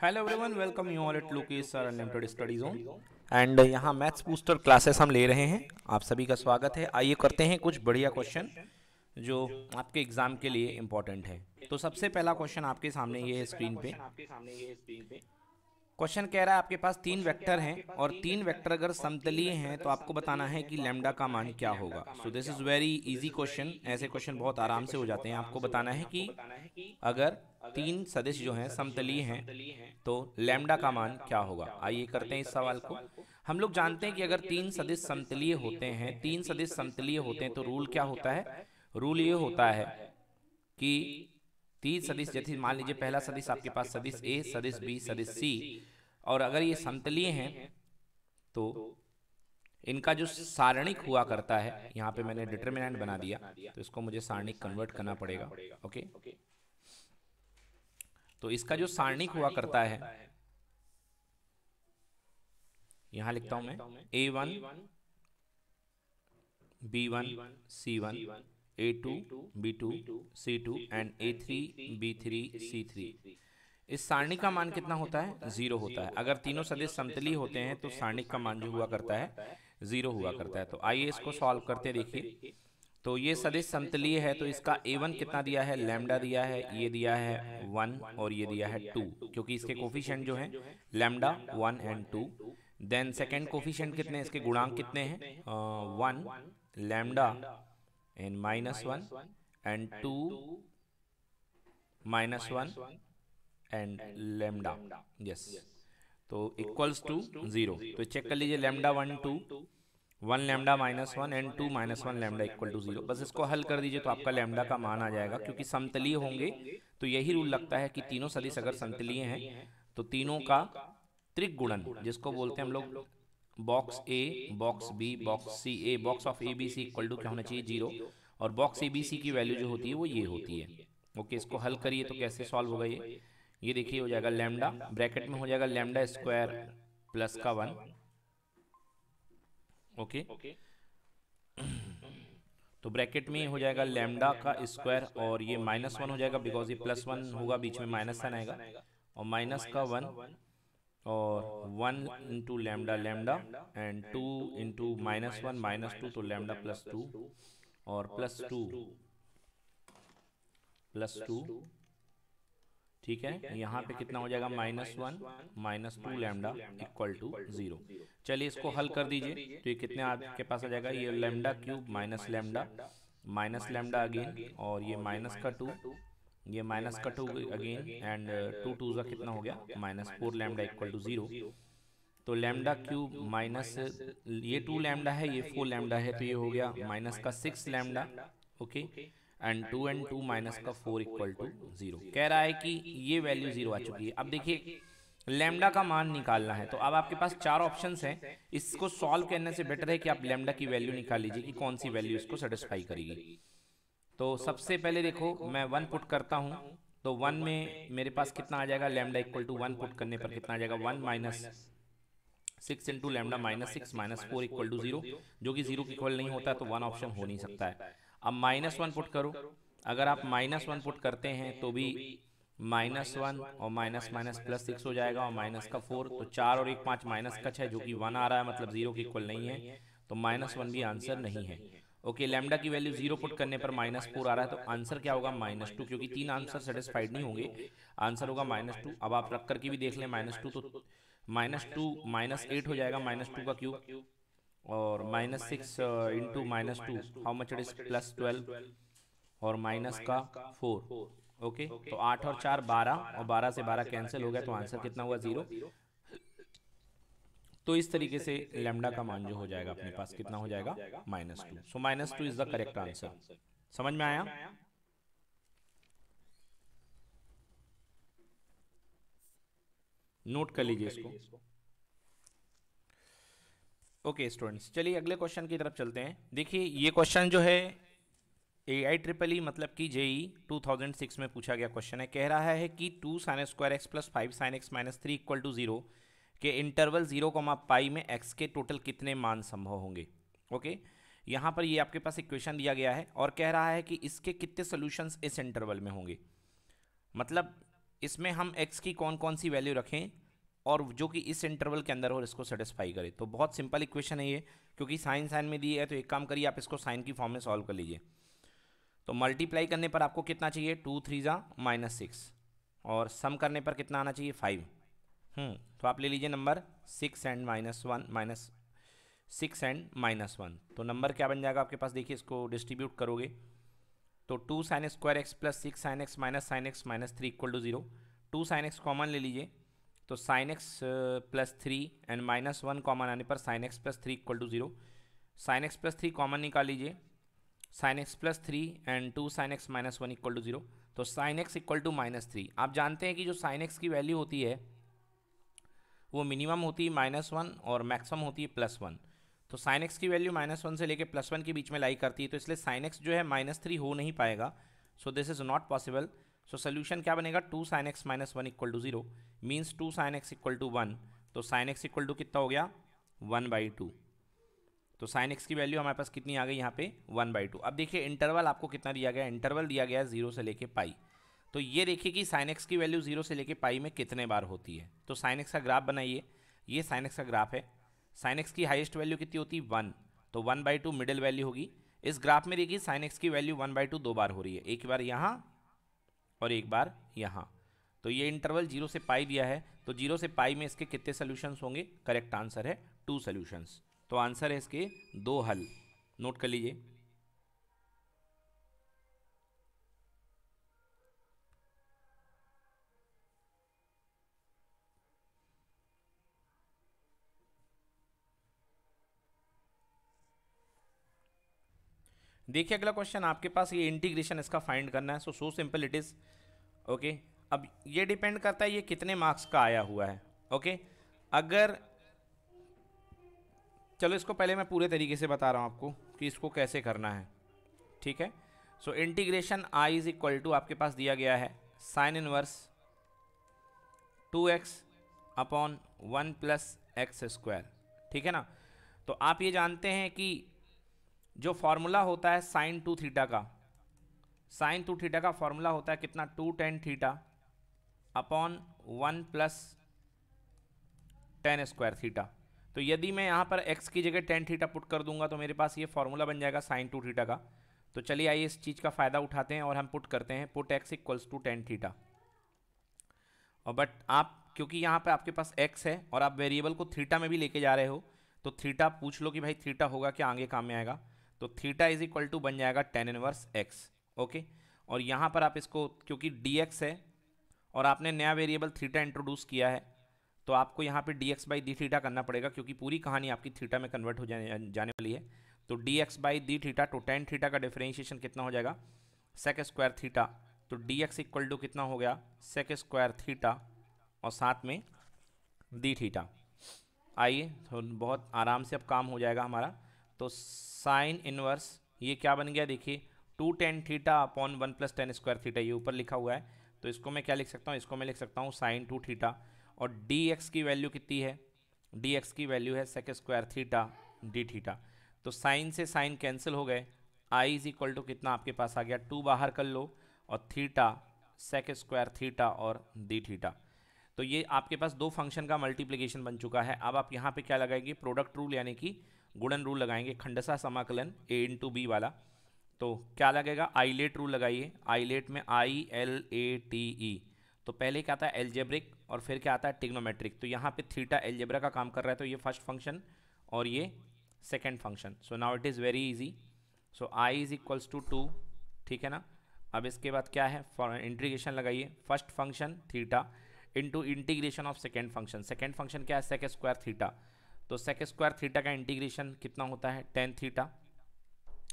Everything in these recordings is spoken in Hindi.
Hello everyone welcome you all at Lukesh sir unlimited study zone and यहाँ मैथ्स बूस्टर क्लासेस हम ले रहे हैं। आप सभी का स्वागत है। आइए करते हैं कुछ बढ़िया क्वेश्चन जो आपके एग्ज़ाम के लिए इम्पोर्टेंट है। तो सबसे पहला क्वेश्चन आपके सामने ये है स्क्रीन पे। क्वेश्चन कह रहा है, आपके पास तीन वेक्टर हैं और तीन वेक्टर अगर समतलीय हैं तो आपको बताना है कि लेमडा का मान क्या होगा। So this is very easy question ऐसे क्वेश्चन बहुत आराम से हो जाते हैं। आपको बताना है कि अगर तीन सदिश जो हैं समतलीय हैं तो लेमडा का मान क्या होगा? आइए करते हैं इस सवाल को। हम लोग जानते हैं कि अगर तीन सदिश समतलीय होते हैं तीन सदिश समतलीय होते हैं तो रूल क्या होता है? रूल ये होता है कि तीन सदिश जैसे मान लीजिए पहला सदिश आपके पास सदिश ए सदिश बी सदिश सी और अगर ये समतलीय हैं तो इनका जो सारणिक हुआ करता है यहाँ पे मैंने डिटर्मिनेंट बना दिया तो इसको मुझे सारणिक कन्वर्ट करना पड़ेगा। ओके तो इसका जो सारणिक हुआ करता है। यहाँ लिखता हूँ मैं। A one B one C one A two B two C two and A three B three C three इस सारणी का मान कितना होता है? ज़ीरो होता है। अगर तीनों सदस्य समतली होते हैं तो सारणी का मान जो हुआ करता है ज़ीरो हुआ करता है। तो आइए इसको सॉल्व करते देखिए। तो ये सदिश समतलीय है तो इसका ए वन कितना दिया है? लैमडा दिया है ये दिया है वन और ये दिया है टू क्योंकि इसके कोफिशियंट जो है lambda one and two then second coefficient कितने इसके गुणांक कितने हैं? One lambda and minus one and two minus one and lambda yes तो इक्वल्स टू ज़ीरो तो चेक कर लीजिए lambda one two one lambda minus one and two minus one lambda equal to zero. बस इसको हल कर दीजिए तो आपका लेमडा का मान आ जाएगा, क्योंकि समतलीय होंगे तो यही रूल लगता है कि तीनों सदिश अगर समतलीय हैं तो तीनों का त्रिक गुणन जिसको बोलते हैं हम लोग box A box B box C A box of A B C equal to क्या होना चाहिए? ज़ीरो और बॉक्स ए बी सी की वैल्यू जो होती है, वो ये होती है। ओके इसको हल करिए तो कैसे सॉल्व होगा ये? ये देखिए, हो जाएगा लेमडा ब्रैकेट में हो जाएगा लेमडा स्क्वायर प्लस का वन ओके? तो ब्रैकेट में हो जाएगा लेमडा का स्क्वायर और ये माइनस वन हो जाएगा बिकॉज़ ये प्लस वन होगा बीच में माइनस वन आएगा। और माइनस का वन और one into lambda lambda and two into minus one minus two तो लेमडा प्लस टू और प्लस टू प्लस टू ठीक है? यहाँ पे कितना हो जाएगा? Minus one minus two lambda equal to zero चलिए इसको हल कर दीजिए। तो ये कितने आपके पास आ जाएगा? ये lambda cube minus lambda minus lambda again और ये माइनस का टू ये माइनस का two again and two two का कितना हो गया? Minus four lambda equal to zero तो लैमडा क्यूब माइनस ये टू लैमडा है ये फोर लैमडा है तो ये हो गया माइनस का six lambda okay and two and two minus का फोर इक्वल टू ज़ीरो कह रहा है कि ये वैल्यू ज़ीरो आ चुकी है। अब देखिए लेमडा का मान निकालना है। तो अब आपके पास चार ऑप्शन हैं। इसको सॉल्व करने से बेटर है कि आप लेमडा की वैल्यू निकाल लीजिए कि कौन सी वैल्यू इसको सेटिस्फाई करेगी। तो सबसे पहले देखो, मैं वन पुट करता हूँ। तो वन में मेरे पास कितना आ जाएगा? Lambda equal to one put करने पर कितना आ जाएगा? One minus six into lambda minus six minus four equal to zero जो कि ज़ीरो इक्वल नहीं होता तो वन ऑप्शन हो नहीं सकता है। अब माइनस वन पुट करो। अगर आप माइनस वन पुट करते हैं तो भी माइनस वन और माइनस माइनस प्लस सिक्स हो जाएगा और माइनस का फोर तो चार और एक पाँच माइनस का छः जो कि वन आ रहा है मतलब ज़ीरो के इक्वल नहीं है तो माइनस वन भी आंसर नहीं है। ओके लेमडा की वैल्यू ज़ीरो पुट करने पर माइनस फोर आ रहा है तो आंसर क्या होगा? माइनस टू क्योंकि तीन आंसर सेटिस्फाइड नहीं होंगे। आंसर होगा माइनस टू अब आप रख करके भी देख लें माइनस टू तो माइनस टू माइनस एट हो जाएगा माइनस टू का क्यूब और minus six into minus two how much it is plus twelve और माइनस का फोर ओके तो आठ और चार बारह और बारह से बारह कैंसिल हो गया तो आंसर कितना हुआ ज़ीरो तो इस तरीके से लेमडा का मान जो हो जाएगा अपने पास कितना हो जाएगा? Minus two so minus two is the correct answer समझ में आया? नोट कर लीजिए इसको। ओके स्टूडेंट्स चलिए अगले क्वेश्चन की तरफ़ चलते हैं। देखिए, ये क्वेश्चन जो है ए आई ट्रिपल ई मतलब कि जेई 2006 में पूछा गया क्वेश्चन है। कह रहा है कि two sine square x plus five sine x minus three equal to zero के इंटरवल ज़ीरो कॉमा पाई में एक्स के टोटल कितने मान संभव होंगे? ओके यहाँ पर ये आपके पास इक्वेशन दिया गया है और कह रहा है कि इसके कितने सोल्यूशंस इस इंटरवल में होंगे? मतलब इसमें हम एक्स की कौन कौन सी वैल्यू रखें? और जो कि इस इंटरवल के अंदर हो इसको सेटिस्फाई करे। तो बहुत सिंपल इक्वेशन है ये क्योंकि साइन साइन में दी है तो एक काम करिए आप इसको साइन की फॉर्म में सॉल्व कर लीजिए। तो मल्टीप्लाई करने पर आपको कितना चाहिए? टू थ्री ज़ा माइनस सिक्स और सम करने पर कितना आना चाहिए? फाइव हम्म, तो आप ले लीजिए number six and minus one minus six and minus one तो नंबर क्या बन जाएगा आपके पास? देखिए इसको डिस्ट्रीब्यूट करोगे। तो two sine square x plus six sine x minus sine x minus three equal to zero two sine x common ले लीजिए। तो sine x plus three and minus one common आने पर sine x plus three equal to zero sine x plus three common निकाल लीजिए। Sine x plus three and two sine x minus one equal to zero तो sine x equal to minus three आप जानते हैं कि जो साइन एक्स की वैल्यू होती है, वो मिनिमम होती है माइनस वन और मैक्सिमम होती है प्लस वन तो साइन एक्स की वैल्यू माइनस वन से लेकर प्लस वन के बीच में लाई करती है तो इसलिए साइन एक्स जो है माइनस थ्री हो नहीं पाएगा. So this is not possible so solution क्या बनेगा two sine x minus one equal to zero means two sine x equal to one तो साइन एक्स इक्वल टू कितना हो गया? वन बाई टू तो साइन एक्स की वैल्यू हमारे पास कितनी आ गई यहाँ पे? वन बाई टू अब देखिए इंटरवल आपको कितना दिया गया? इंटरवल दिया गया ज़ीरो से लेके पाई तो ये देखिए कि साइन एक्स की वैल्यू ज़ीरो से लेके पाई में कितने बार होती है। तो साइन एक्स का ग्राफ बनाइए। ये साइन एक्स का ग्राफ है। साइन एक्स की हाइएस्ट वैल्यू कितनी होती? है वन तो one by two middle value होगी। इस ग्राफ में देखिए साइन एक्स की वैल्यू वन बाई टू दो बार हो रही है। एक बार यहाँ और एक बार यहाँ। तो ये इंटरवल ज़ीरो से पाई दिया है। तो ज़ीरो से पाई में इसके कितने सोल्यूशंस होंगे? करेक्ट आंसर है टू सोल्यूशंस तो आंसर है इसके दो हल। नोट कर लीजिए। देखिए अगला क्वेश्चन आपके पास ये इंटीग्रेशन इसका फाइंड करना है so so simple it is okay अब ये डिपेंड करता है ये कितने मार्क्स का आया हुआ है ओके okay? अगर, चलो इसको पहले मैं पूरे तरीके से बता रहा हूँ आपको कि इसको कैसे करना है, ठीक है? So integration I is equal to आपके पास दिया गया है sine inverse two x upon one plus x square ठीक है ना? तो आप ये जानते हैं कि जो फॉर्मूला होता है साइन टू थीटा का। साइन टू थीटा का फॉर्मूला होता है कितना? Two tan theta upon one plus tan square theta तो यदि मैं यहाँ पर x की जगह टेन थीटा पुट कर दूँगा तो मेरे पास ये फॉर्मूला बन जाएगा साइन टू थीटा का। तो चलिए आइए इस चीज़ का फ़ायदा उठाते हैं और हम पुट करते हैं। Put x equals to tan theta और बट आप, क्योंकि यहाँ पर आपके पास x है और आप वेरिएबल को थीटा में भी लेके जा रहे हो तो थीटा पूछ लो कि भाई थीटा होगा क्या? आगे काम में आएगा। तो थीटा इज़ इक्वल टू बन जाएगा टेन इनवर्स एक्स ओके और यहाँ पर आप इसको, क्योंकि डी एक्स है, और आपने नया वेरिएबल थीटा इंट्रोड्यूस किया है तो आपको यहाँ पे d x by d theta करना पड़ेगा, क्योंकि पूरी कहानी आपकी थीटा में कन्वर्ट हो जाने जाने वाली है। तो d x by d theta तो टेन थीटा का डिफ्रेंशिएशन कितना हो जाएगा? सेक स्क्वायर थीटा तो डी एक्स इक्वल टू कितना हो गया? सेक स्क्वायर थीटा और साथ में डी थीटा आइए तो बहुत आराम से अब काम हो जाएगा हमारा। तो साइन इनवर्स ये क्या बन गया देखिए two tan theta upon one plus tan square theta ये ऊपर लिखा हुआ है। तो इसको मैं क्या लिख सकता हूँ? इसको मैं लिख सकता हूँ साइन टू थीटा और डी एक्स की वैल्यू कितनी है? डी एक्स की वैल्यू है sec square theta d theta तो साइन से साइन कैंसिल हो गए। आई इज़ इक्वल टू कितना आपके पास आ गया? टू बाहर कर लो और थीटा सेक स्क्वायर थीटा और डी थीटा तो ये आपके पास दो फ़ंक्शन का मल्टीप्लिकेशन बन चुका है। अब आप यहाँ पे क्या लगाएँगे? प्रोडक्ट रूल यानी कि गुणन रूल लगाएँगे, खंडसा समाकलन ए इन टू बी वाला। तो क्या लगेगा? आईलेट रूल लगाइए। आईलेट में I L A T E तो पहले क्या आता है? एल्जेब्रिक और फिर क्या आता है? टिग्नोमेट्रिक तो यहाँ पे थीटा एल्जेब्रा का काम कर रहा है तो ये फ़र्स्ट फ़ंक्शन और ये second function so now it is very easy so I is equals to two ठीक है ना? अब इसके बाद क्या है? इंटीग्रेशन लगाइए। First function theta into integration of second function second function क्या है? सेक स्क्वायर थीटा तो सेक स्क्वायर थीटा का इंटीग्रेशन कितना होता है? Tan theta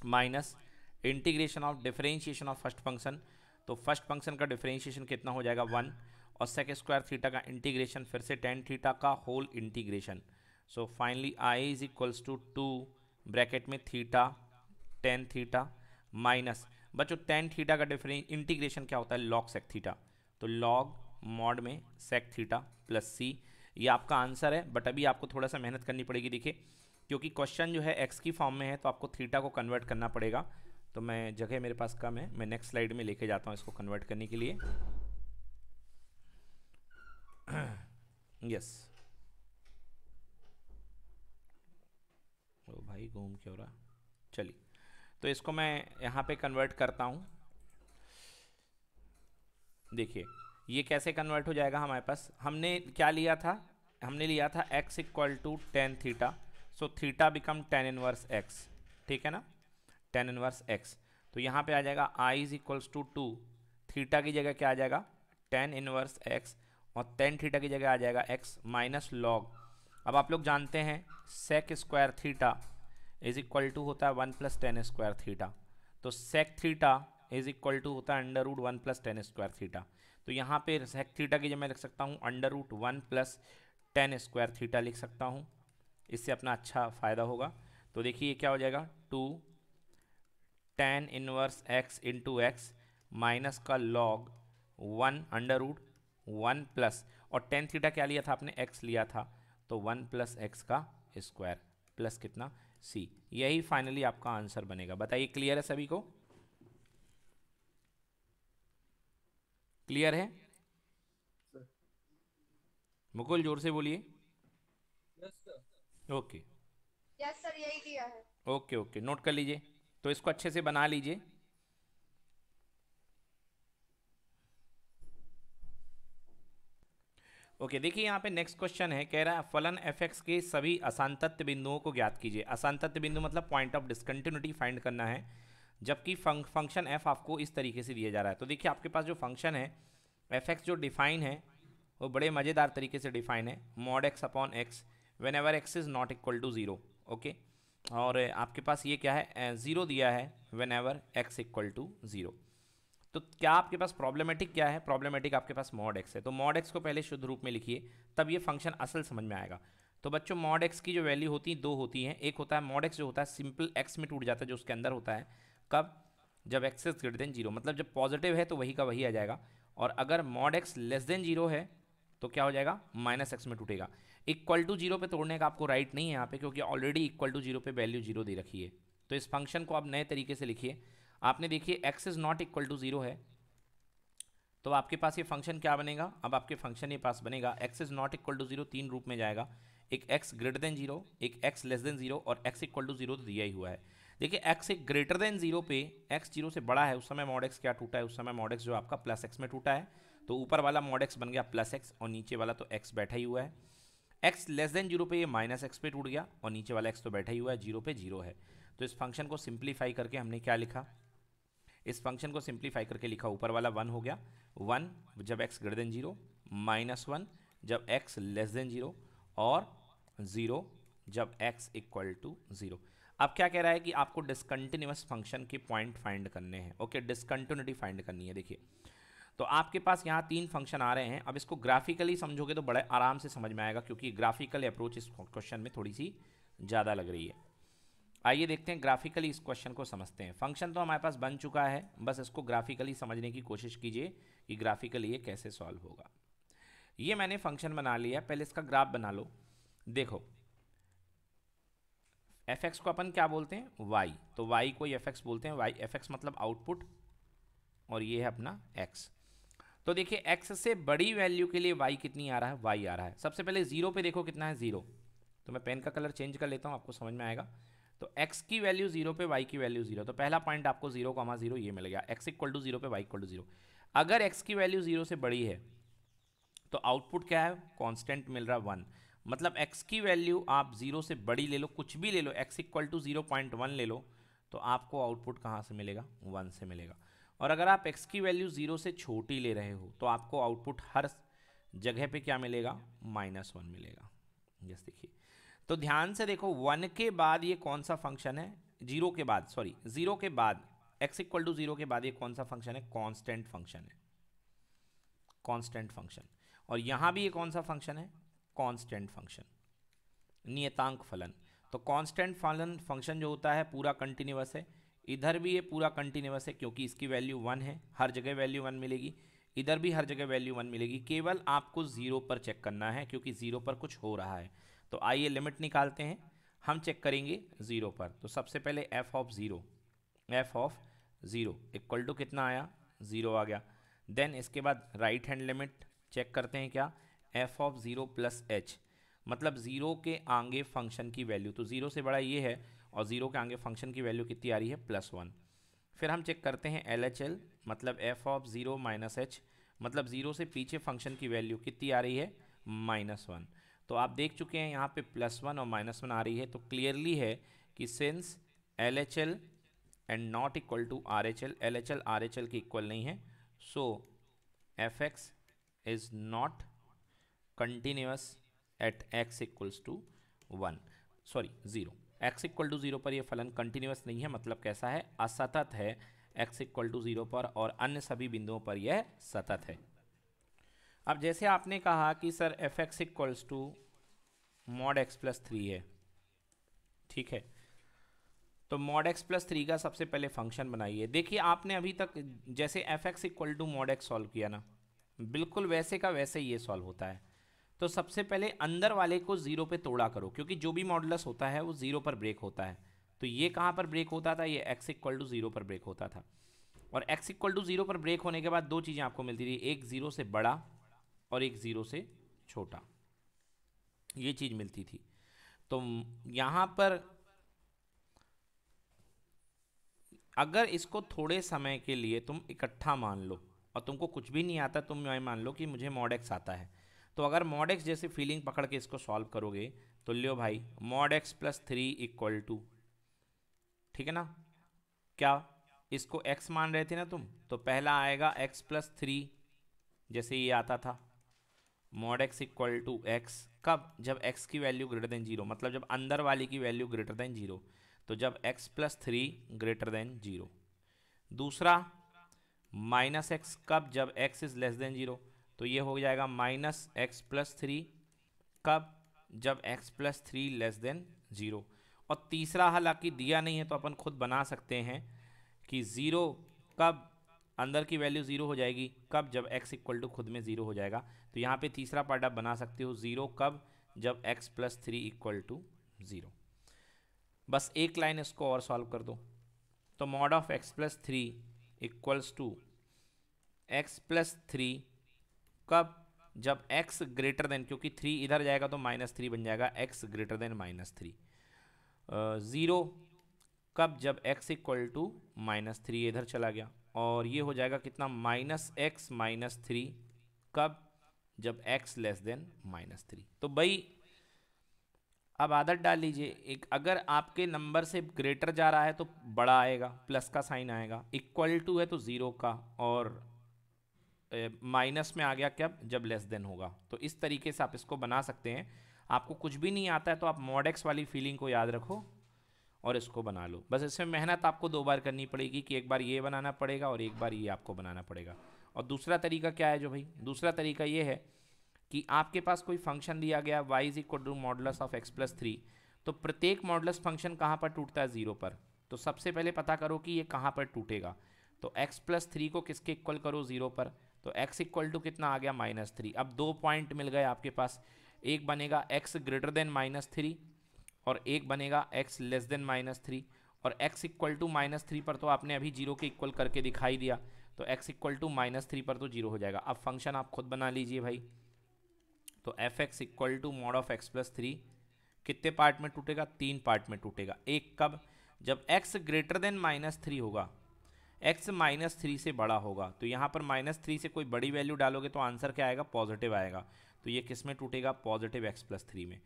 minus integration of differentiation of first function तो फ़र्स्ट फ़ंक्शन का डिफरेंशिएशन कितना हो जाएगा? वन और सेक स्क्वायर थीटा का इंटीग्रेशन फिर से टेन थीटा का whole integration so finally I is equals to two bracket में थीटा टेन थीटा माइनस बच्चों टेन थीटा का डिफरें इंटीग्रेशन क्या होता है? लॉग सेक थीटा तो लॉग मॉड में सेक थीटा प्लस सी ये आपका आंसर है बट अभी आपको थोड़ा सा मेहनत करनी पड़ेगी, देखिए। क्योंकि क्वेश्चन जो है एक्स की फॉर्म में है तो आपको थीटा को कन्वर्ट करना पड़ेगा। तो मैं, जगह मेरे पास कम है, मैं नेक्स्ट स्लाइड में लेके जाता हूँ इसको कन्वर्ट करने के लिए। यस ओ भाई, घूम क्यों रहा? चलिए। तो इसको मैं यहाँ पे कन्वर्ट करता हूँ। देखिए ये कैसे कन्वर्ट हो जाएगा हमारे पास? हमने क्या लिया था? हमने लिया था x equal to tan theta so theta become tan inverse x. ठीक है ना? Tan inverse x. तो यहाँ पे आ जाएगा i is equals to two theta की जगह क्या आ जाएगा? Tan inverse x. और टेन थीटा की जगह आ जाएगा x माइनस लॉग अब आप लोग जानते हैं sec square theta is equal to होता है one plus tan square theta तो sec theta is equal to होता है under root one plus tan square theta तो यहाँ पे सेक थीटा की जगह मैं लिख सकता हूँ under root one plus tan square theta लिख सकता हूँ। इससे अपना अच्छा फ़ायदा होगा। तो देखिए क्या हो जाएगा? Two tan inverse x into x minus का log one under root one plus और टेन थीटा क्या लिया था आपने? एक्स लिया था। तो वन प्लस एक्स का स्क्वायर प्लस कितना? सी यही फाइनली आपका आंसर बनेगा। बताइए क्लियर है सभी को? क्लियर है? मुकुल ज़ोर से बोलिए। ओके यस सर यही किया है। ओके ओके नोट कर लीजिए। तो इसको अच्छे से बना लीजिए। ओके देखिए यहाँ पे नेक्स्ट क्वेश्चन है। कह रहा है फलन एफ़ एक्स के सभी असांतत्य बिंदुओं को ज्ञात कीजिए। असांतत्य बिंदु मतलब पॉइंट ऑफ़ डिसकंटिन्यूटी फाइंड करना है। जबकि फ़ंक्शन एफ़ आपको इस तरीके से दिया जा रहा है। तो देखिए, आपके पास जो फ़ंक्शन है एफ़ एक्स जो डिफाइन है, वो बड़े मज़ेदार तरीके से डिफाइन है। Mod x upon x whenever x is not equal to zero okay और आपके पास ये क्या है? ज़ीरो दिया है whenever x equal to zero तो क्या आपके पास प्रॉब्लमेटिक क्या है? प्रॉब्लमेटिक आपके पास मॉड एक्स है। तो मॉड एक्स को पहले शुद्ध रूप में लिखिए, तब ये फ़ंक्शन असल समझ में आएगा। तो बच्चों मॉड एक्स की जो वैल्यू होती है, दो होती हैं। एक होता है मॉड एक्स जो होता है सिंपल एक्स में टूट जाता है, जो उसके अंदर होता है। कब? जब x is greater than zero मतलब जब पॉजिटिव है तो वही का वही आ जाएगा। और अगर mod x less than zero है तो क्या हो जाएगा? माइनस एक्स में टूटेगा। इक्वल टू ज़ीरो पे तोड़ने का आपको राइट नहीं है यहाँ पे, क्योंकि ऑलरेडी इक्वल टू ज़ीरो पे वैल्यू ज़ीरो दे रखी है। तो इस फ़ंक्शन को आप नए तरीके से लिखिए। आपने देखिए x is not equal to zero है। तो आपके पास ये फ़ंक्शन क्या बनेगा? अब आपके फ़ंक्शन ये पास बनेगा। X is not equal to zero तीन रूप में जाएगा। एक एक्स ग्रेटर देन ज़ीरो एक एक्स लेस देन ज़ीरो और एक्स इक्वल टू ज़ीरो तो दिया ही हुआ है। देखिए एक्स एक ग्रेटर देन ज़ीरो पे एक्स ज़ीरो से बड़ा है, उस समय मॉड एक्स क्या टूटा है? उस समय मॉड एक्स जो आपका प्लस एक्स में टूटा है। तो ऊपर वाला मॉड एक्स बन गया प्लस एक्स और नीचे वाला तो एक्स बैठा ही हुआ है। एक्स लेस देन ज़ीरो पे ये माइनस एक्स पे टूट गया और नीचे वाला एक्स तो बैठा ही हुआ है ज़ीरो पे ज़ीरो है। तो इस फ़ंक्शन को सिंप्लीफाई करके हमने क्या लिखा? इस फ़ंक्शन को सिंप्लीफाई करके लिखा, ऊपर वाला वन हो गया। वन जब x greater than zero minus one जब एक्स लेस देन ज़ीरो और ज़ीरो जब एक्स इक्वल टू ज़ीरो अब क्या कह रहा है कि आपको डिसकंटिन्यूस फ़ंक्शन के पॉइंट फाइंड करने हैं। ओके डिसकंटिन्यूटी फाइंड करनी है, देखिए। तो आपके पास यहाँ तीन फ़ंक्शन आ रहे हैं। अब इसको ग्राफिकली समझोगे तो बड़े आराम से समझ में आएगा, क्योंकि ग्राफिकल अप्रोच इस क्वेश्चन में थोड़ी सी ज़्यादा लग रही है। आइए देखते हैं ग्राफिकली इस क्वेश्चन को समझते हैं। फ़ंक्शन तो हमारे पास बन चुका है, बस इसको ग्राफिकली समझने की कोशिश कीजिए कि ग्राफिकली ये कैसे सॉल्व होगा। ये मैंने फ़ंक्शन बना लिया पहले इसका ग्राफ बना लो। देखो एफ़ एक्स को अपन क्या बोलते हैं? वाई तो वाई को एफ़ एक्स बोलते हैं। वाई एफ़ एक्स मतलब आउटपुट और ये है अपना एक्स तो देखिए एक्स से बड़ी वैल्यू के लिए वाई कितनी आ रहा है? वाई आ रहा है। सबसे पहले ज़ीरो पे देखो कितना है? ज़ीरो तो मैं पेन का कलर चेंज कर लेता हूँ, आपको समझ में आएगा। तो x की वैल्यू ज़ीरो पे, y की वैल्यू ज़ीरो तो पहला पॉइंट आपको ज़ीरो को हमारा ज़ीरो ये मिल गया। X इक्वल टू ज़ीरो पे, y इक्वल टू ज़ीरो अगर x की वैल्यू ज़ीरो से बड़ी है तो आउटपुट क्या है? कांस्टेंट मिल रहा है वन मतलब x की वैल्यू आप ज़ीरो से बड़ी ले लो, कुछ भी ले लो, x equal to zero point one ले लो तो आपको आउटपुट कहाँ से मिलेगा? वन से मिलेगा। और अगर आप x की वैल्यू ज़ीरो से छोटी ले रहे हो तो आपको आउटपुट हर जगह पे क्या मिलेगा? माइनस वन मिलेगा। जस्ट देखिए। तो ध्यान से देखो वन के बाद ये कौन सा फ़ंक्शन है? ज़ीरो के बाद सॉरी ज़ीरो के बाद एक्स इक्वल टू ज़ीरो के बाद ये कौन सा फ़ंक्शन है? कांस्टेंट फ़ंक्शन है। कॉन्स्टेंट फ़ंक्शन और यहाँ भी ये कौन सा फ़ंक्शन है? कांस्टेंट फ़ंक्शन नियतांक फलन। तो कांस्टेंट फलन फ़ंक्शन जो होता है, पूरा कंटिन्यूस है। इधर भी ये पूरा कंटिन्यूस है, क्योंकि इसकी वैल्यू वन है। हर जगह वैल्यू वन मिलेगी। इधर भी हर जगह वैल्यू वन मिलेगी। केवल आपको ज़ीरो पर चेक करना है, क्योंकि ज़ीरो पर कुछ हो रहा है। तो आइए लिमिट निकालते हैं। हम चेक करेंगे ज़ीरो पर। तो सबसे पहले f of zero f of zero equal to कितना आया? ज़ीरो आ गया। देन इसके बाद राइट हैंड लिमिट चेक करते हैं क्या? F of zero plus h मतलब ज़ीरो के आगे फ़ंक्शन की वैल्यू तो ज़ीरो से बड़ा ये है और ज़ीरो के आगे फ़ंक्शन की वैल्यू कितनी आ रही है? प्लस वन फिर हम चेक करते हैं एल एच एल मतलब f of zero minus h मतलब ज़ीरो से पीछे फ़ंक्शन की वैल्यू कितनी आ रही है? माइनस वन तो आप देख चुके हैं यहाँ पे प्लस वन और माइनस वन आ रही है तो क्लियरली है कि since L H L and not equal to R H L L H L R H L के इक्वल नहीं है so f x is not continuous at x equals to one sorry zero x equal to zero पर यह फलन कंटिन्यूस नहीं है मतलब कैसा है? असतत है एक्स इक्वल टू ज़ीरो पर और अन्य सभी बिंदुओं पर यह सतत है। अब जैसे आपने कहा कि sir f x equals to mod x plus three है, ठीक है? तो मॉड एक्स प्लस थ्री का सबसे पहले फ़ंक्शन बनाइए। देखिए, आपने अभी तक जैसे f x equal to mod x solve किया ना, बिल्कुल वैसे का वैसे ये सॉल्व होता है। तो सबसे पहले अंदर वाले को ज़ीरो पे तोड़ा करो, क्योंकि जो भी मॉडलस होता है वो ज़ीरो पर ब्रेक होता है। तो ये कहाँ पर ब्रेक होता था? ये एक्स इक्वल टू ज़ीरो पर ब्रेक होता था। और एक्स इक्वल टू ज़ीरो पर ब्रेक होने के बाद दो चीज़ें आपको मिलती थी, एक ज़ीरो से बड़ा और एक ज़ीरो से छोटा। ये चीज़ मिलती थी। तो यहाँ पर अगर इसको थोड़े समय के लिए तुम इकट्ठा मान लो, और तुमको कुछ भी नहीं आता, तुम मान लो कि मुझे मॉड एक्स आता है। तो अगर मॉड एक्स जैसे फीलिंग पकड़ के इसको सॉल्व करोगे तो लियो भाई mod x plus three equal to ठीक है ना? क्या? इसको एक्स मान रहे थे ना तुम? तो पहला आएगा एक्स प्लस थ्री जैसे ये आता था। Mod x equal to x कब? जब एक्स की वैल्यू ग्रेटर देन ज़ीरो मतलब जब अंदर वाली की वैल्यू ग्रेटर देन ज़ीरो तो जब x plus three greater than zero दूसरा माइनस एक्स कब? जब x is less than zero तो ये हो जाएगा माइनस एक्स प्लस थ्री कब? जब x plus three less than zero. और तीसरा हालाँकि दिया नहीं है तो अपन खुद बना सकते हैं कि ज़ीरो कब? अंदर की वैल्यू ज़ीरो हो जाएगी। कब? जब एक्स इक्वल टू खुद में ज़ीरो हो जाएगा। तो यहाँ पे तीसरा पार्ट आप बना सकते हो, ज़ीरो कब? जब x plus three equal to zero. बस एक लाइन इसको और सॉल्व कर दो। तो mod of x plus three equals to x plus three कब जब x ग्रेटर देन क्योंकि थ्री इधर जाएगा तो माइनस थ्री बन जाएगा, x greater than minus three zero कब जब x equal to minus three इधर चला गया, और ये हो जाएगा कितना? माइनस एक्स माइनस थ्री कब? जब x less than minus three तो भाई, अब आदत डाल लीजिए, एक अगर आपके नंबर से ग्रेटर जा रहा है तो बड़ा आएगा प्लस का साइन आएगा. इक्वल टू है तो ज़ीरो का, और माइनस में आ गया कब जब लेस देन होगा। तो इस तरीके से आप इसको बना सकते हैं। आपको कुछ भी नहीं आता है तो आप मॉडेक्स वाली फीलिंग को याद रखो और इसको बना लो। बस इसमें मेहनत आपको दो बार करनी पड़ेगी कि एक बार ये बनाना पड़ेगा और एक बार ये आपको बनाना पड़ेगा। और दूसरा तरीका क्या है जो भाई? दूसरा तरीका ये है कि आपके पास कोई फ़ंक्शन दिया गया y is equal to modulus of x plus three तो प्रत्येक मॉडलस फ़ंक्शन कहाँ पर टूटता है? ज़ीरो पर। तो सबसे पहले पता करो कि ये कहाँ पर टूटेगा। तो एक्स प्लस थ्री को किसके इक्वल करो? ज़ीरो पर। तो x इक्वल टू कितना आ गया? माइनस थ्री अब दो पॉइंट मिल गए आपके पास. एक बनेगा x greater than minus three और एक बनेगा x less than minus three और x equal to minus three पर तो आपने अभी ज़ीरो के इक्वल करके दिखाई दिया. तो x equal to minus three पर तो ज़ीरो हो जाएगा. अब फ़ंक्शन आप खुद बना लीजिए भाई. तो f x equal to mod of x plus three कितने पार्ट में टूटेगा? तीन पार्ट में टूटेगा. एक कब? जब x greater than minus three होगा एक्स माइनस थ्री से बड़ा होगा। तो यहाँ पर माइनस थ्री से कोई बड़ी वैल्यू डालोगे तो आंसर क्या आएगा? पॉजिटिव आएगा। तो ये किसमें टूटेगा? पॉजिटिव एक्स प्लस थ्री में।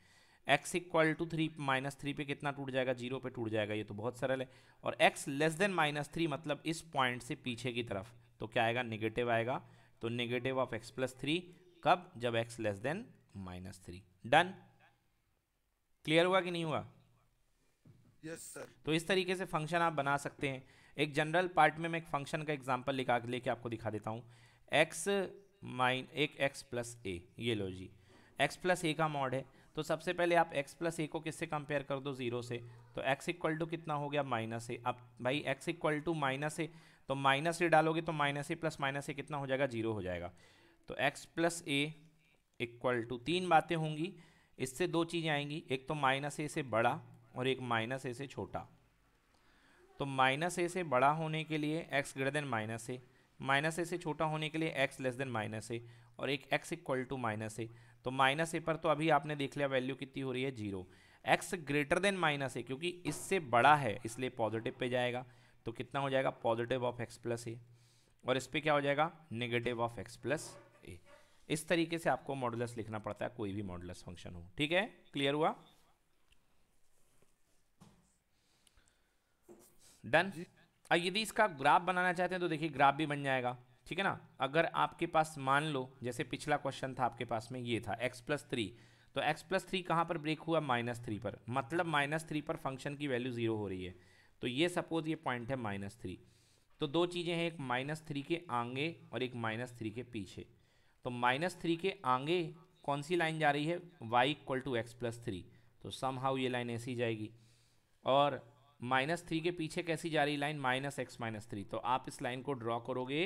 X equal to three minus three पे कितना टूट जाएगा? ज़ीरो पे टूट जाएगा। ये तो बहुत सरल है। और x less than minus three मतलब इस पॉइंट से पीछे की तरफ़। तो क्या आएगा? निगेटिव आएगा। तो negative of x plus three कब? जब x less than minus three. Done. Clear हुआ कि नहीं हुआ? Yes sir. तो इस तरीके से फ़ंक्शन आप बना सकते हैं। एक जनरल पार्ट में मैं एक फ़ंक्शन का एग्जांपल लिखा, लेके आपको दिखा देता हूँ। एक्स माइन एक एक्स प्लस ए ये लो जी। एक्स प्लस ए का मॉड है। तो सबसे पहले आप एक्स प्लस ए को किससे कंपेयर कर दो? ज़ीरो से। तो एक्स इक्वल टू कितना हो गया? माइनस ए अब भाई x equal to minus a तो माइनस ए डालोगे तो minus a plus minus a कितना हो जाएगा? ज़ीरो हो जाएगा। तो x plus a equal to तीन बातें होंगी। इससे दो चीज़ें आएँगी। एक तो माइनस ए से बड़ा और एक माइनस ए से छोटा। तो माइनस ए से बड़ा होने के लिए x greater than minus a minus a से छोटा होने के लिए x less than minus a और एक x equal to minus a तो माइनस ए पर तो अभी आपने देख लिया वैल्यू कितनी हो रही है zero x greater than minus a क्योंकि इससे बड़ा है, इसलिए पॉजिटिव पे जाएगा। तो कितना हो जाएगा? Positive of x plus a और इस पर क्या हो जाएगा? Negative of x plus a इस तरीके से आपको मॉडुलस लिखना पड़ता है, कोई भी मॉडुलस फ़ंक्शन हो। ठीक है? क्लियर हुआ? डन अब यदि इसका ग्राफ बनाना चाहते हैं तो देखिए ग्राफ भी बन जाएगा ठीक है ना? अगर आपके पास मान लो जैसे पिछला क्वेश्चन था आपके पास में ये था x प्लस थ्री तो x प्लस थ्री कहाँ पर ब्रेक हुआ? माइनस थ्री पर. मतलब माइनस थ्री पर फ़ंक्शन की वैल्यू ज़ीरो हो रही है। तो ये सपोज़ ये पॉइंट है माइनस थ्री तो दो चीज़ें हैं एक माइनस थ्री के आगे और एक माइनस थ्री के पीछे. तो माइनस थ्री के आगे कौन सी लाइन जा रही है? y equal to x plus three तो सम हाउ ये लाइन ऐसी जाएगी। और माइनस थ्री के पीछे कैसी जा रही line? Minus x minus three. तो आप इस लाइन को ड्रॉ करोगे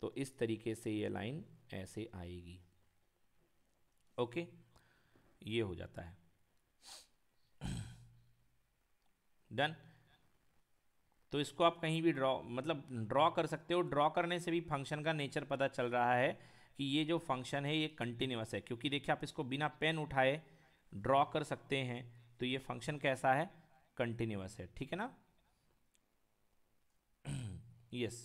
तो इस तरीके से ये लाइन ऐसे आएगी। ओके? ये हो जाता है। डन? तो इसको आप कहीं भी ड्रॉ मतलब ड्रॉ कर सकते हो। ड्रॉ करने से भी फ़ंक्शन का नेचर पता चल रहा है कि ये जो फ़ंक्शन है, ये कंटिन्यूस है। क्योंकि देखिए, आप इसको बिना पेन उठाए ड्रॉ कर सकते हैं। तो ये फ़ंक्शन कैसा है? कंटिन्यूस है, ठीक है ना? यस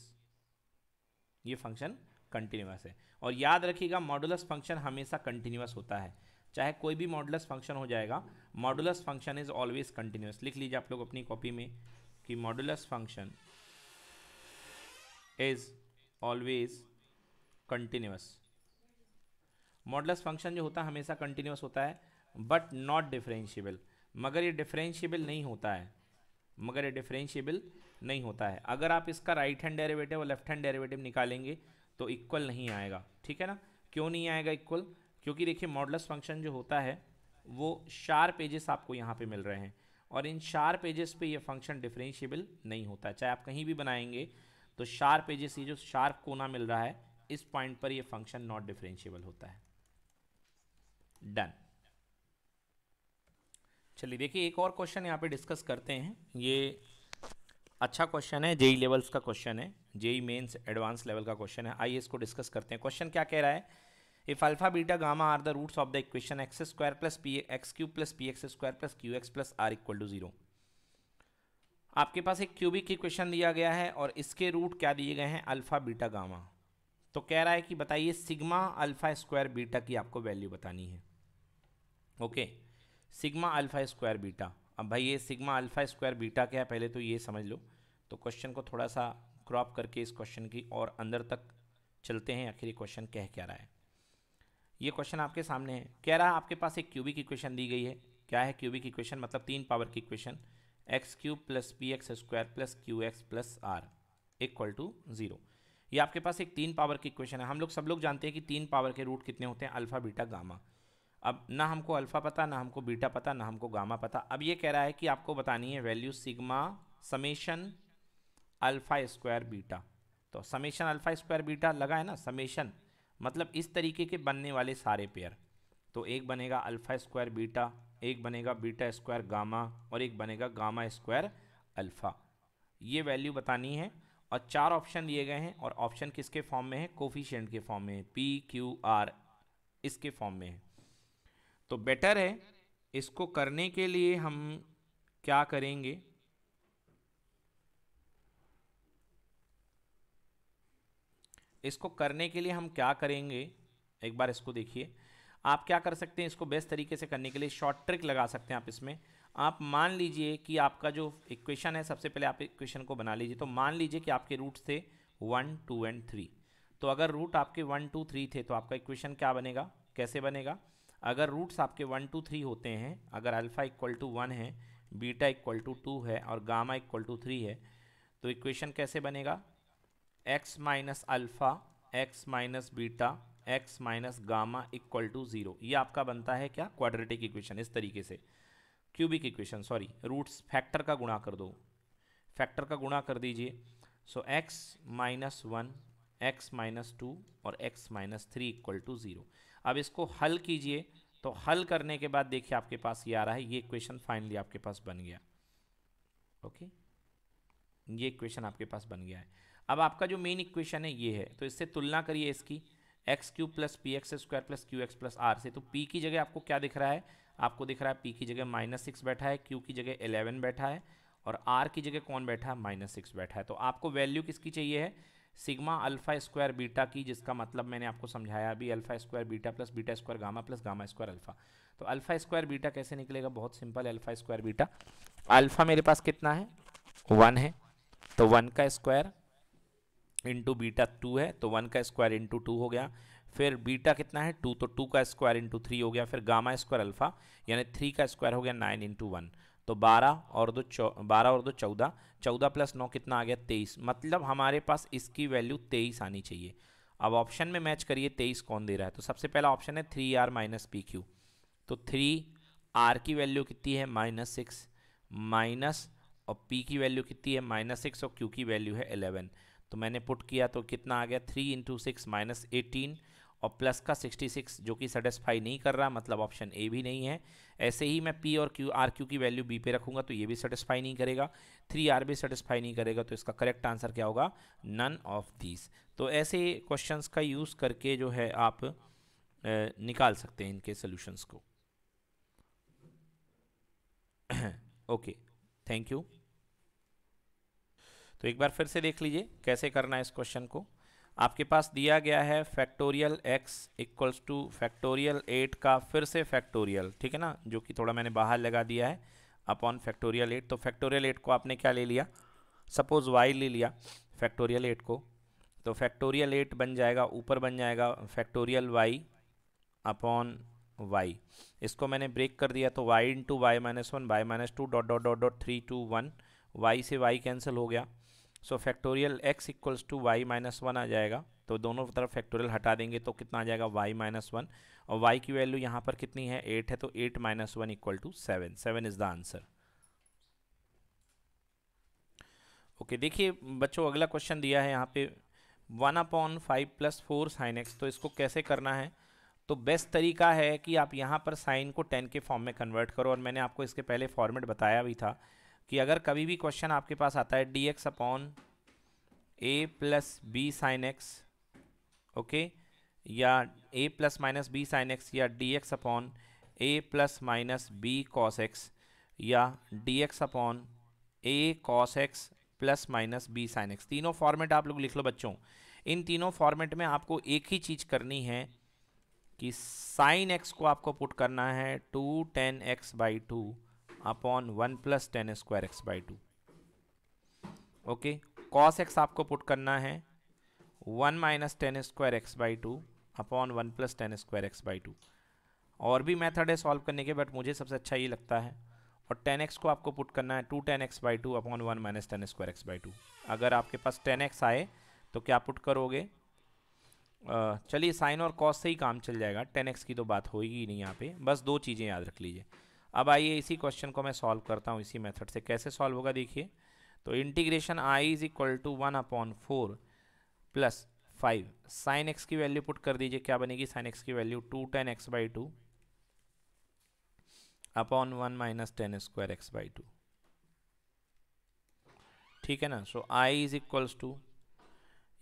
ये फ़ंक्शन कंटिन्यूस है। और याद रखिएगा मॉडुलस फ़ंक्शन हमेशा कंटिन्यूस होता है। चाहे कोई भी मॉडुलस फ़ंक्शन हो जाएगा modulus function is always continuous लिख लीजिए आप लोग अपनी कॉपी में कि modulus function is always continuous modulus function जो होता है, हमेशा कंटिन्यूस होता है बट नॉट डिफरेंशियबल मगर ये डिफरेंशिएबल नहीं होता है। मगर ये डिफरेंशिएबल नहीं होता है। अगर आप इसका राइट हैंड डेरिवेटिव और लेफ़्ट हैंड डेरिवेटिव निकालेंगे तो इक्वल नहीं आएगा। ठीक है ना? क्यों नहीं आएगा इक्वल क्योंकि देखिए मॉडलस फ़ंक्शन जो होता है, वो शार्प पेजेस आपको यहाँ पे मिल रहे हैं। और इन शार्प पेजेस पे ये फ़ंक्शन डिफरेंशिएबल नहीं होता। चाहे आप कहीं भी बनाएँगे तो शार्प पेजेस ये जो शार्प कोना मिल रहा है, इस पॉइंट पर ये फ़ंक्शन नॉट डिफरेंशिएबल होता है। डन चलिए, देखिए, एक और क्वेश्चन यहाँ पे डिस्कस करते हैं। ये अच्छा क्वेश्चन है जेई लेवल्स का क्वेश्चन है जेई मेंस एडवांस लेवल का क्वेश्चन है। आइए इसको डिस्कस करते हैं। क्वेश्चन क्या कह रहा है? If alpha beta gamma are the roots of the equation x square plus p x cube plus p x square plus q x plus r equal to zero आपके पास एक क्यूबिक इक्वेशन दिया गया है और इसके रूट क्या दिए गए हैं? अल्फ़ा बीटा गामा तो कह रहा है कि बताइए सिग्मा अल्फ़ा स्क्वायर बीटा की आपको वैल्यू बतानी है। Okay okay. Sigma alpha square beta. अब भाई ये सिग्मा अल्फ़ा स्क्वायर बीटा क्या है? पहले तो ये समझ लो। तो क्वेश्चन को थोड़ा सा क्रॉप करके इस क्वेश्चन की और अंदर तक चलते हैं, आखिर क्वेश्चन कह क्या रहा है? ये क्वेश्चन आपके सामने है। कह रहा है आपके पास एक क्यूबिक इक्वेशन दी गई है। क्या है क्यूबिक इक्वेशन मतलब तीन पावर की equation x cube plus p x square plus q x plus r equal to zero ये आपके पास एक तीन पावर की इक्वेशन है। हम लोग सब लोग जानते हैं कि तीन पावर के रूट कितने होते हैं? अल्फ़ा बीटा गामा अब ना हमको अल्फ़ा पता, ना हमको बीटा पता, ना हमको गामा पता। अब ये कह रहा है कि आपको बतानी है value sigma summation alpha square beta. तो समेशन अल्फ़ा स्क्वायर बीटा लगा है ना, समेशन मतलब इस तरीके के बनने वाले सारे पेयर तो एक बनेगा अल्फ़ा स्क्वायर बीटा, एक बनेगा बीटा स्क्वायर गामा और एक बनेगा गामा स्क्वायर अल्फ़ा। ये वैल्यू बतानी है और चार ऑप्शन दिए गए हैं और ऑप्शन किसके फॉर्म में है? कोफिशियंट के फॉर्म में है। पी, क्यू, आर, इसके फॉर्म में है। तो बेटर है, इसको करने के लिए हम क्या करेंगे? इसको करने के लिए हम क्या करेंगे? एक बार इसको देखिए। आप क्या कर सकते हैं, इसको बेस्ट तरीके से करने के लिए शॉर्ट ट्रिक लगा सकते हैं आप इसमें। आप मान लीजिए कि आपका जो इक्वेशन है, सबसे पहले आप इक्वेशन को बना लीजिए। तो मान लीजिए कि आपके रूट्स थे वन टू एंड थ्री तो अगर रूट आपके वन टू थ्री थे तो आपका इक्वेशन क्या बनेगा? कैसे बनेगा? अगर रूट्स आपके वन टू थ्री होते हैं, अगर अल्फ़ा इक्वल टू वन है बीटा इक्वल टू टू है, और गामा इक्वल टू थ्री है तो इक्वेशन कैसे बनेगा? X minus alpha x minus beta x minus gamma equal to zero ये आपका बनता है क्या? क्वाड्रेटिक इक्वेशन इस तरीके से। Cubic equation sorry roots factor का गुणा कर दो। फैक्टर का गुणा कर दीजिए। So x minus one x minus two और x minus three equal to zero अब इसको हल कीजिए। तो हल करने के बाद देखिए आपके पास ये आ रहा है। ये इक्वेशन फाइनली आपके पास बन गया। ओके ये क्वेश्चन आपके पास बन गया है। अब आपका जो मेन इक्वेशन है ये है। तो इससे तुलना करिए इसकी। X cube plus p x square plus q x plus r से। तो पी की जगह आपको क्या दिख रहा है? आपको दिख रहा है पी की जगह माइनस सिक्स बैठा है क्यू की जगह एलेवन बैठा है और आर की जगह कौन बैठा? है माइनस सिक्स बैठा है। तो आपको वैल्यू किसकी चाहिए है? सिग्मा अल्फ़ा स्क्वायर बीटा की, जिसका मतलब मैंने आपको समझाया अभी alpha square beta plus beta square gamma plus gamma square alpha. तो अल्फ़ा स्क्वायर बीटा कैसे निकलेगा? बहुत simple, alpha square beta. Alpha मेरे पास कितना है? वन है। तो वन का स्क्वायर इंटू बीटा टू है। तो वन का स्क्वायर इंटू टू हो गया। फिर बीटा कितना है? टू तो टू का स्क्वायर इंटू थ्री हो गया। फिर गामा स्क्वायर अल्फ़ा, यानी थ्री का स्क्वायर हो गया नाइन इंटू वन। तो बारह और दो चौ, बारह और दो चौदह चौदह प्लस नौ कितना आ गया? तेईस। मतलब हमारे पास इसकी वैल्यू तेईस आनी चाहिए। अब ऑप्शन में मैच करिए, तेईस कौन दे रहा है? तो सबसे पहला ऑप्शन है three r minus p q तो थ्री आर की वैल्यू कितनी है? माइनस सिक्स माइनस और पी की वैल्यू कितनी है? माइनस सिक्स और क्यू की वैल्यू है एलेवन तो मैंने पुट किया तो कितना आ गया? Three into six minus eighteen और प्लस का 66 जो कि सेटिस्फाई नहीं कर रहा मतलब ऑप्शन ए भी नहीं है। ऐसे ही मैं पी और क्यू आर क्यू की वैल्यू बी पे रखूँगा तो ये भी सेटिस्फाई नहीं करेगा। थ्री आर भी सेटिस्फाई नहीं करेगा तो इसका करेक्ट आंसर क्या होगा? नन ऑफ़ दीज तो ऐसे क्वेश्चंस का यूज़ करके जो है आप निकाल सकते हैं इनके सोल्यूशंस को। ओके थैंक यू तो एक बार फिर से देख लीजिए, कैसे करना है इस क्वेश्चन को। आपके पास दिया गया है factorial x equals to factorial eight का फिर से फैक्टोरियल ठीक है ना? जो कि थोड़ा मैंने बाहर लगा दिया है अपॉन फैक्टोरियल एट तो फैक्टोरियल एट को आपने क्या ले लिया? सपोज़ वाई ले लिया फैक्टोरियल एट को तो फैक्टोरियल एट बन जाएगा, ऊपर बन जाएगा फैक्टोरियल वाई अपॉन वाई इसको मैंने ब्रेक कर दिया तो y into y minus one y minus two dot dot dot dot three two one y से वाई कैंसिल हो गया। So factorial x equals to y minus one आ जाएगा। तो दोनों तरफ़ फैक्टोरियल हटा देंगे तो कितना आ जाएगा? वाई माइनस वन और वाई की वैल्यू यहाँ पर कितनी है? एट है तो eight minus one equal to seven seven is the answer okay देखिए, बच्चों, अगला क्वेश्चन दिया है यहाँ पे। One upon five plus four sine x तो इसको कैसे करना है? तो बेस्ट तरीका है कि आप यहाँ पर साइन को टेन के फॉर्म में कन्वर्ट करो। और मैंने आपको इसके पहले फॉर्मेट बताया भी था कि अगर कभी भी क्वेश्चन आपके पास आता है d x upon a plus b sine x okay या a plus minus b sine x या d x upon a plus minus b cos x या d x upon a cos x plus minus b sine x तीनों फॉर्मेट आप लोग लिख लो बच्चों। इन तीनों फॉर्मेट में आपको एक ही चीज़ करनी है कि साइन एक्स को आपको पुट करना है two tan x by two upon one plus tan square x by two okay cos x आपको पुट करना है one minus tan square x by two upon one plus tan square x by two और भी मेथड है सॉल्व करने के बट मुझे सबसे अच्छा ये लगता है। और टेन एक्स को आपको पुट करना है two tan x by two upon one minus tan square x by two अगर आपके पास टेन एक्स आए तो क्या पुट करोगे? चलिए साइन और कॉस से ही काम चल जाएगा। टेन एक्स की तो बात होगी ही नहीं यहाँ पे। बस दो चीज़ें याद रख लीजिए। अब आइए इसी क्वेश्चन को मैं सॉल्व करता हूँ इसी मेथड से। कैसे सॉल्व होगा देखिए? तो integration I is equal to one upon four plus five sine x की वैल्यू पुट कर दीजिए, क्या बनेगी? साइन एक्स की value two tan x by two upon one minus tan square x by two ठीक है ना? So I is equals to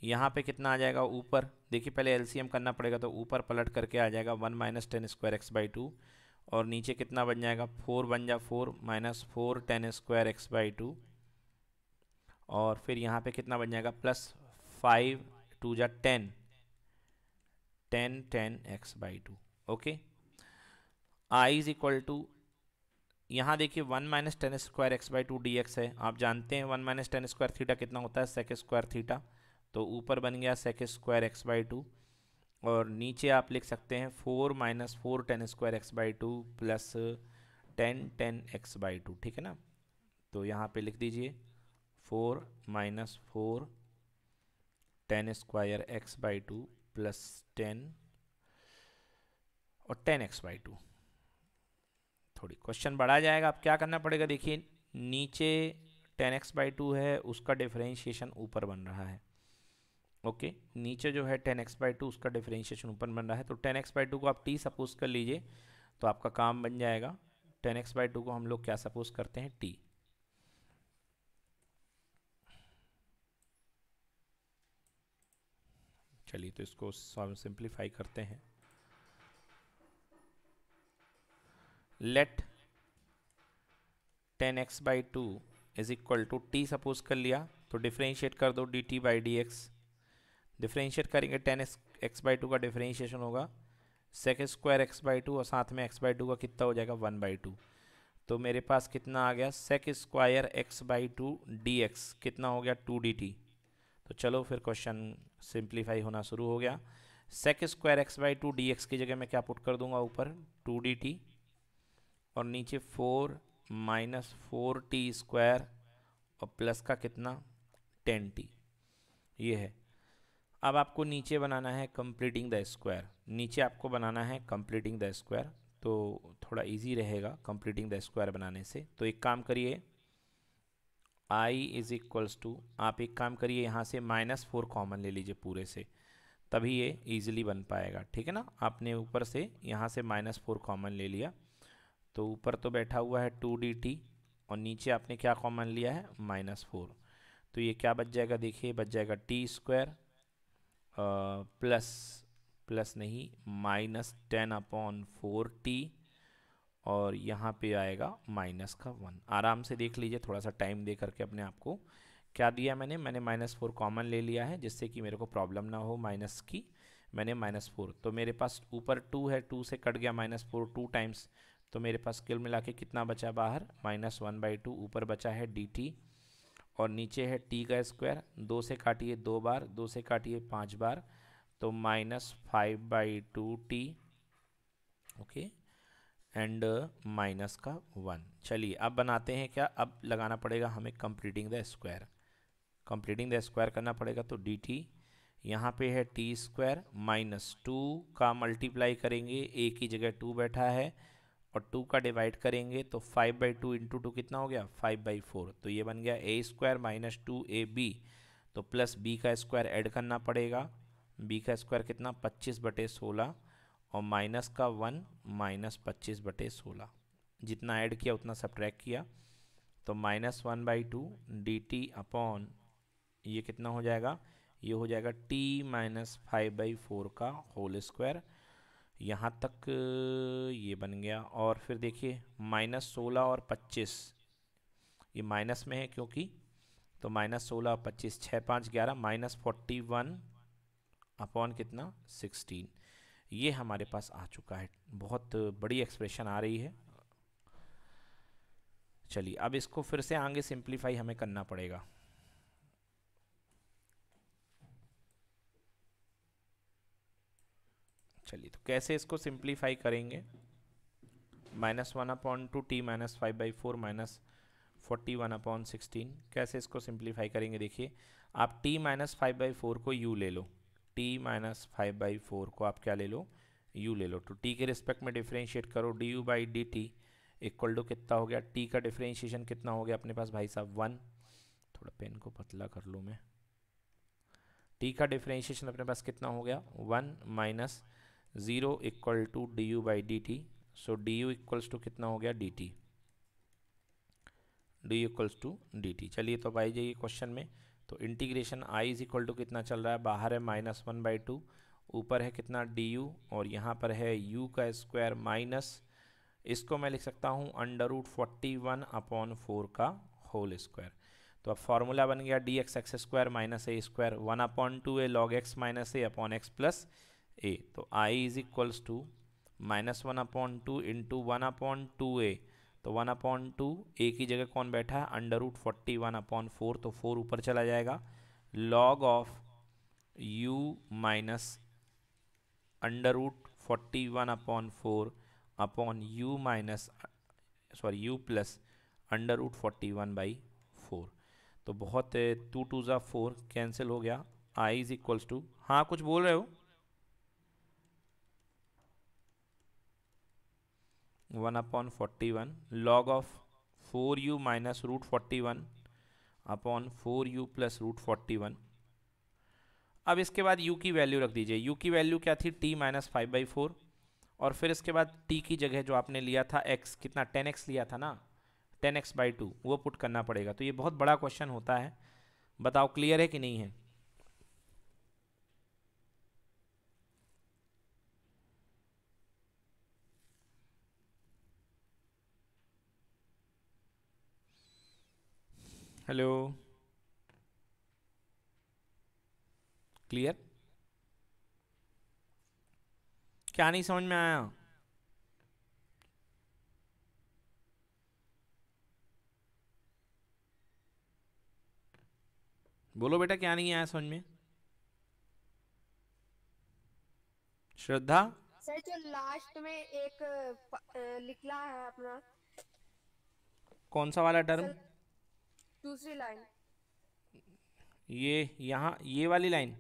यहाँ पे कितना आ जाएगा? ऊपर। देखिए, पहले एलसीएम करना पड़ेगा तो ऊपर पलट करके आ जाएगा। One minus tan square x by two और नीचे कितना बन जाएगा? फोर बन जा four minus four tan square x by two. और फिर यहाँ पे कितना बन जाएगा? प्लस फाइव टू जा ten. Ten tan x by two. Okay? I is equal to, यहाँ देखिए one minus tan square x by two d x है। आप जानते हैं one minus tan square theta कितना होता है? Sec square theta. तो ऊपर बन गया sec square x by two. और नीचे आप लिख सकते हैं four minus four tan square x by two plus ten tan x by two, ठीक है ना? तो यहाँ पे लिख दीजिए four minus four tan square x by two plus ten और टेन एक्स बाई टू। थोड़ी क्वेश्चन बढ़ा जाएगा, अब क्या करना पड़ेगा? देखिए, नीचे टेन एक्स बाई टू है, उसका डिफ्रेंशिएशन ऊपर बन रहा है। ओके, नीचे जो है टेन एक्स बाई टू, उसका डिफ्रेंशिएशन ऊपर बन रहा है। तो टेन एक्स बाई टू को आप टी सपोज़ कर लीजिए तो आपका काम बन जाएगा। टेन एक्स बाई टू को हम लोग क्या सपोज़ करते हैं? टी। चलिए तो इसको सिंप्लीफाई करते हैं। Let tan x by two is equal to t suppose कर लिया तो डिफ्रेंशिएट कर दो d t by d x. Differentiate करेंगे tan x x by two का डिफ्रेंशिएशन होगा। Sec square x by two और साथ में एक्स बाई टू का कितना हो जाएगा? वन बाई टू तो मेरे पास कितना आ गया? Sec square x by two d x कितना हो गया? टू डी टी तो चलो फिर क्वेश्चन सिंप्लीफाई होना शुरू हो गया। Sec square x by two d x की जगह मैं क्या पुट कर दूँगा ऊपर? टू डी टी और नीचे four minus four t square और प्लस का कितना? टेन टी ये है। अब आपको नीचे बनाना है कंप्लीटिंग द स्क्वायर नीचे आपको बनाना है कंप्लीटिंग द स्क्वायर तो थोड़ा इजी रहेगा कंप्लीटिंग द स्क्वायर बनाने से। तो एक काम करिए। आई इज़ इक्वल्स टू आप एक काम करिए यहाँ से माइनस फोर कॉमन ले लीजिए पूरे से। तभी ये ईजिली बन पाएगा। ठीक है ना? आपने ऊपर से यहाँ से माइनस फोर कॉमन ले लिया। तो ऊपर तो बैठा हुआ है टू डी टी और नीचे आपने क्या कॉमन लिया है? माइनस फोर तो ये क्या बच जाएगा? देखिए, बच जाएगा टी स्क्वायर प्लस प्लस नहीं minus ten upon four t और यहाँ पे आएगा माइनस का वन आराम से देख लीजिए, थोड़ा सा टाइम दे करके अपने आप को क्या दिया मैंने? मैंने माइनस फोर कॉमन ले लिया है, जिससे कि मेरे को प्रॉब्लम ना हो माइनस की। मैंने माइनस फोर तो मेरे पास ऊपर टू है टू से कट गया माइनस फोर टू टाइम्स तो मेरे पास किल मिला के कितना बचा बाहर? माइनस वन बाई टू ऊपर बचा है डी टी और नीचे है टी का स्क्वायर दो से काटिए दो बार, दो से काटिए पाँच बार तो minus five by two t okay and minus का वन चलिए, अब बनाते हैं क्या? अब लगाना पड़ेगा हमें completing the square completing the square करना पड़ेगा तो डी टी यहाँ पे है टी स्क्वायर माइनस टू का मल्टीप्लाई करेंगे ए की जगह टू बैठा है और टू का डिवाइड करेंगे तो five by two into two कितना हो गया? फाइव बाई फोर तो ये बन गया a square minus two a b तो प्लस बी का स्क्वायर ऐड करना पड़ेगा। बी का स्क्वायर कितना? पच्चीस बटे सोलह और माइनस का वन माइनस पच्चीस बटे सोलह। जितना ऐड किया, उतना सब्ट्रैक्ट किया। तो minus one by two d t upon ये कितना हो जाएगा? ये हो जाएगा t minus five by four का होल स्क्वायर यहाँ तक ये बन गया। और फिर देखिए, माइनस सोलह और पच्चीस। ये माइनस में है क्योंकि? तो माइनस सोलह और पच्चीस, छः, पाँच, ग्यारह, माइनस फोर्टी वन अपॉन कितना? सिक्सटीन। ये हमारे पास आ चुका है। बहुत बड़ी एक्सप्रेशन आ रही है। चलिए, अब इसको फिर से आगे सिंप्लीफाई हमें करना पड़ेगा। चलिए तो कैसे इसको सिंप्लीफाई करेंगे? Minus one upon two t minus five by four minus forty one upon sixteen कैसे इसको सिंप्लीफाई करेंगे? देखिए, आप t minus five by four को यू ले लो। T minus five by four को आप क्या ले लो? यू ले लो। तो टी के रिस्पेक्ट में डिफ्रेंशिएट करो d u by d t equal to कितना हो गया? टी का डिफ्रेंशिएशन कितना हो गया अपने पास भाई साहब? वन थोड़ा पेन को पतला कर लूँ मैं। टी का डिफ्रेंशिएशन अपने पास कितना हो गया? One minus zero equal to d u by d t, so d u equals to कितना हो गया d t. D equals to d t. चलिए तो भाई जाइए क्वेश्चन में तो integration I is equal to कितना चल रहा है? बाहर है माइनस वन बाई टू, ऊपर है कितना डी यू, और यहाँ पर है यू का स्क्वायर माइनस, इसको मैं लिख सकता हूँ under root forty one upon four का होल स्क्वायर। तो अब फॉर्मूला बन गया d x x square minus a square one upon two a log x minus a upon x plus a तो I is equals to minus one upon two into one upon two a तो वन अपॉन टू ए की जगह कौन बैठा है? Under root forty one upon four तो फोर ऊपर चला जाएगा। Log of u minus under root forty one upon four upon u minus sorry u plus under root forty one by four तो बहुत टू टू ज़ा फोर कैंसिल हो गया। आई इज़ इक्वल्स टू हाँ कुछ बोल रहे हो? One upon forty one log of four u minus root forty one upon four u plus root forty one अब इसके बाद u की वैल्यू रख दीजिए। u की वैल्यू क्या थी? t minus five by four और फिर इसके बाद t की जगह जो आपने लिया था x, कितना? टेन एक्स लिया था ना? टेन एक्स बाई टू वो पुट करना पड़ेगा। तो ये बहुत बड़ा क्वेश्चन होता है। बताओ क्लियर है कि नहीं है? हेलो क्लियर क्या नहीं समझ में आया? बोलो बेटा क्या नहीं आया समझ में? श्रद्धा? सर जो लास्ट में एक लिखला है अपना। कौन सा वाला टर्म दूसरी लाइन। ये यहाँ, ये वाली लाइन।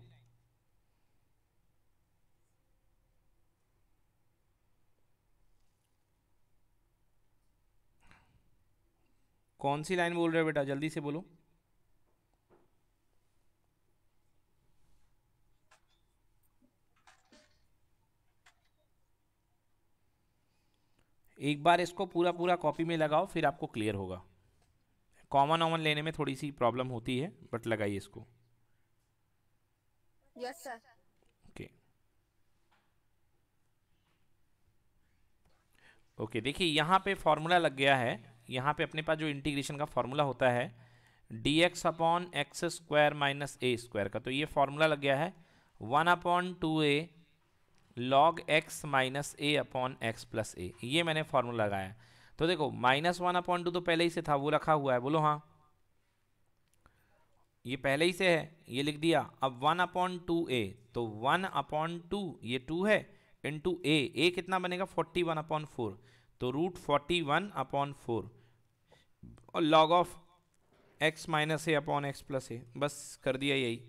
कौन सी लाइन बोल रहे हो बेटा? जल्दी से बोलो। एक बार इसको पूरा पूरा कॉपी में लगाओ, फिर आपको क्लियर होगा। कॉमन ऑमन लेने में थोड़ी सी प्रॉब्लम होती है बट लगाइए इसको। Yes sir okay. ओके देखिए यहाँ पे फॉर्मूला लग गया है। यहाँ पे अपने पास जो इंटीग्रेशन का फॉर्मूला होता है d x upon x square minus a square का तो ये फॉर्मूला लग गया है। One upon two a log x minus a upon x plus a ये मैंने फॉर्मूला लगाया। तो देखो माइनस वन अपॉन टू तो पहले ही से था, वो रखा हुआ है, बोलो हाँ। ये पहले ही से है, ये लिख दिया। अब वन अपॉन टू ए तो वन अपॉन टू ये टू है इंटू ए ए कितना बनेगा? फोर्टी वन अपॉन फोर तो root forty one upon four और log of x minus a upon x plus a बस कर दिया यही।